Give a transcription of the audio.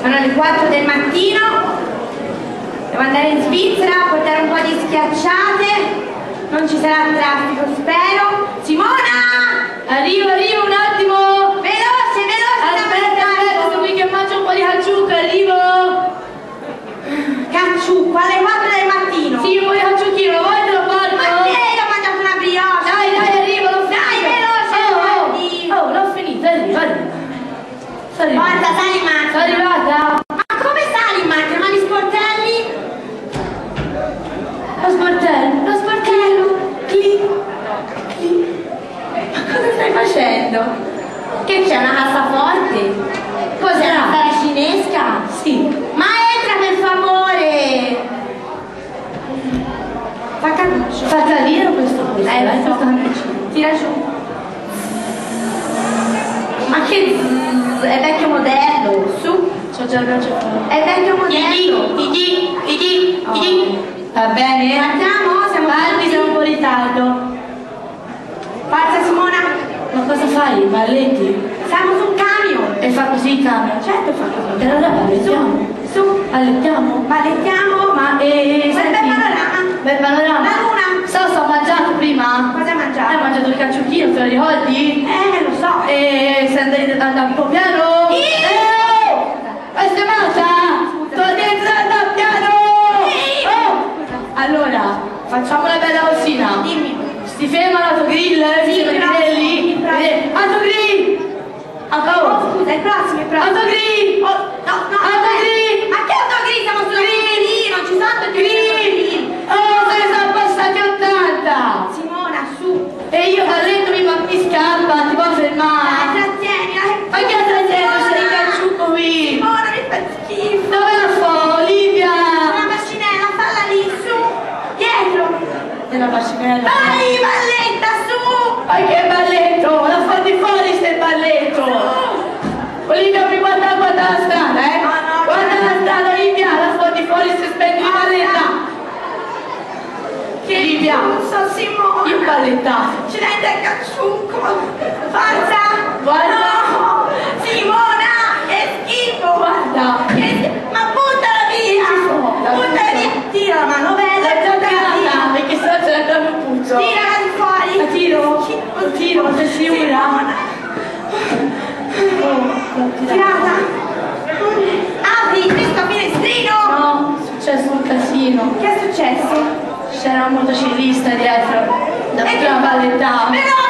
Sono le 4 del mattino. Devo andare in Svizzera, portare un po' di schiacciate. Non ci sarà traffico, spero. Simona! Arrivo, arrivo un attimo! Veloce, veloce! Aspetta, aspetta, sto qui che mangio un po' di calciucco, arrivo! Cacciucco, alle 4 del mattino. Sì, un po' di calciucchino, lo vuoi te lo porto? Ma? Io ho mangiato una brioche. Dai, dai, arrivo, l'ho finito! Dai, veloce, Oh, oh, oh, l'ho finito, arrivo, arrivo. Forza, sali macchina. Sono. Ma come sali in macchina? Ma gli sportelli? Lo sportello, lo sportello. Cli, cli. Ma cosa stai facendo? Che c'è una cassaforte? Cos'è una sala cinesca? Sì. Ma entra per favore! Fa caduccio. Fa carino questo questo, Eh, questo camioncino. Tira giù. Ma che zzz, è vecchio modello, su. C'ho già il braccio. È vecchio modello. Igi, igi, igi. Va bene? Partiamo? Siamo pronti? siamo un po' in ritardo. Forza Simona. Ma cosa fai? Balletti? Siamo su un camion. E fa così il camion? Certo fa così. E allora ballettiamo? Su. Ballettiamo? Ballettiamo. Ma eh, Guarda senti, il panorama. Bel panorama. La luna. So, so, ho mangiato prima. Cosa hai Hai mangiato? mangiato il cacciucchino, te lo ricordi? Eh, lo so. E sei andata andata un po' piano? Eh! Ma sei matta? Sto entrando a piano! Oh! Allora, facciamo una bella mossina. Dimmi. Si ferma l'autogrill? Sì, Sì, Grilli? bravo. Vedete? Autogrill! Oh, Auto! scusa, il prossimo, il prossimo. Autogrill! Oh, no, no, Autogrill! Ma che autogrill? Siamo sull'autogrill, non ci sono tutti Grill! Oh, se ne sono passati 80! Simona, su. E io balletto mi, mi scappa, ti può Dai, fermare? trattienila. Ma che stai dicendo? Sei il calciucco qui! Simona, mi fa schifo. Dove la fa, Olivia? La bacinella, falla lì, su. Dietro. Nella bacinella. Vai, balletta, su. Ma che balletto! La fa di fuori ste balletto! Olivia mi guarda, guarda la strada, eh? No, no, guarda no. la strada, Olivia, la fa di fuori se spendi di balletta! Che Olivia, so, Simona. io ballettato! Accidenti al cacciucco. Forza. Guarda. No. Simona, che schifo. Guarda. Che schifo. Ma buttala via. schifo. Buttala via. Tira la manovella L'hai e già buttala via. tirata, perché se no c'è la di fuori. La tiro? La tiro? Simona. Oh, l'ho tirata. Apri questo finestrino. No, è successo un casino. Che è successo? C'era un motociclista dietro. Da prima ballettava. Veloce,